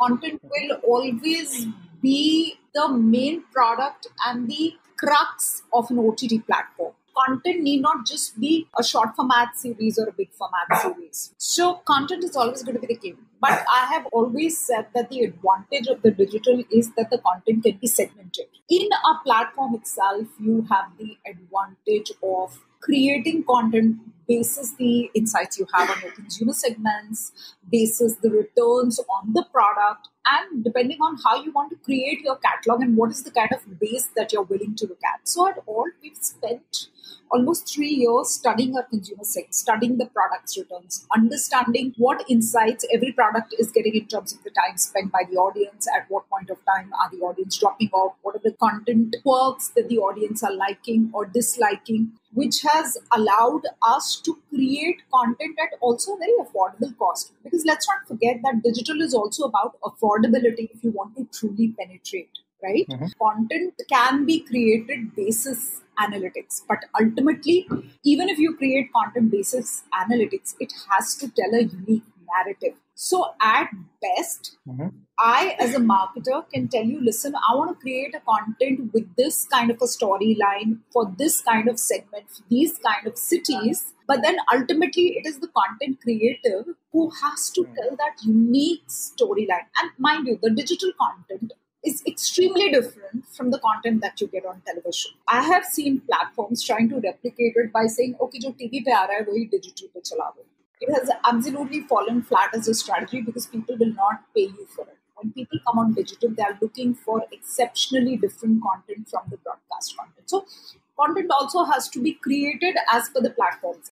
content will always be the main product and the crux of an OTT platform. Content need not just be a short format series or a big format series. So, content is always going to be the king. But I have always said that the advantage of the digital is that the content can be segmented. In a platform itself, you have the advantage of creating content basis the insights you have on your consumer segments, basis the returns on the product, and depending on how you want to create your catalog and what is the kind of base that you're willing to look at. So, at ALT, we've spent almost three years studying our consumer segment, studying the product's returns, understanding what insights every product is getting in terms of the time spent by the audience, at what point of time are the audience dropping off, what are the content quirks that the audience are liking or disliking, which has allowed us to create content at also very affordable cost. Because let's not forget that digital is also about affordability if you want to truly penetrate, right? Mm-hmm. Content can be created basis analytics, but ultimately, even if you create content basis analytics, it has to tell a unique narrative. So, at best, mm-hmm. I, as a marketer, can tell you listen, I want to create a content with this kind of a storyline for this kind of segment, these kind of cities. But then ultimately, it is the content creator who has to hmm. tell that unique storyline. And mind you, the digital content is extremely different from the content that you get on television. I have seen platforms trying to replicate it by saying, okay, jo TV pe aa raha hai, digital pe. It has absolutely fallen flat as a strategy because people will not pay you for it. When people come on digital, they are looking for exceptionally different content from the broadcast content. So, content also has to be created as per the platforms.